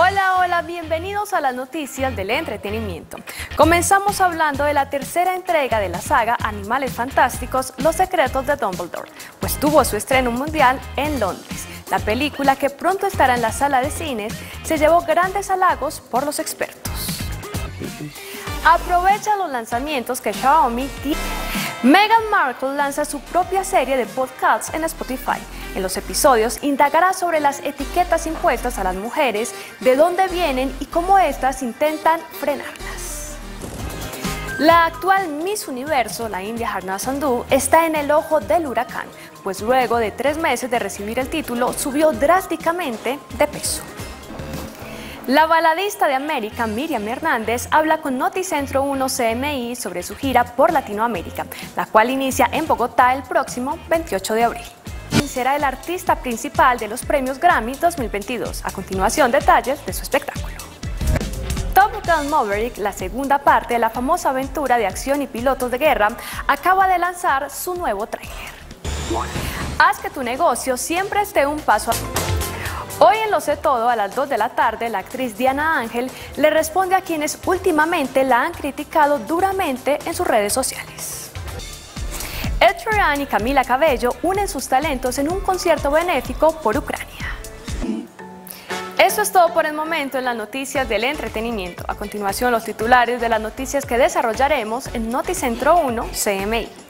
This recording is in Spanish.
Hola, hola, bienvenidos a las noticias del entretenimiento. Comenzamos hablando de la tercera entrega de la saga Animales Fantásticos, Los Secretos de Dumbledore, pues tuvo su estreno mundial en Londres. La película, que pronto estará en la sala de cines, se llevó grandes halagos por los expertos. Aprovecha los lanzamientos que Xiaomi tiene. Meghan Markle lanza su propia serie de podcasts en Spotify. En los episodios indagará sobre las etiquetas impuestas a las mujeres, de dónde vienen y cómo éstas intentan frenarlas. La actual Miss Universo, la India Harna Sandhu, está en el ojo del huracán, pues luego de tres meses de recibir el título subió drásticamente de peso. La baladista de América, Miriam Hernández, habla con Noticentro 1 CMI sobre su gira por Latinoamérica, la cual inicia en Bogotá el próximo 28 de abril. Será el artista principal de los premios Grammy 2022. A continuación, detalles de su espectáculo. Top Gun Maverick, la segunda parte de la famosa aventura de acción y pilotos de guerra, acaba de lanzar su nuevo tráiler. Haz que tu negocio siempre esté un paso a... Hoy en Lo sé todo, a las 2 de la tarde, la actriz Diana Ángel le responde a quienes últimamente la han criticado duramente en sus redes sociales. Ed Sheeran y Camila Cabello unen sus talentos en un concierto benéfico por Ucrania. Eso es todo por el momento en las noticias del entretenimiento. A continuación, los titulares de las noticias que desarrollaremos en Noticentro 1 CMI.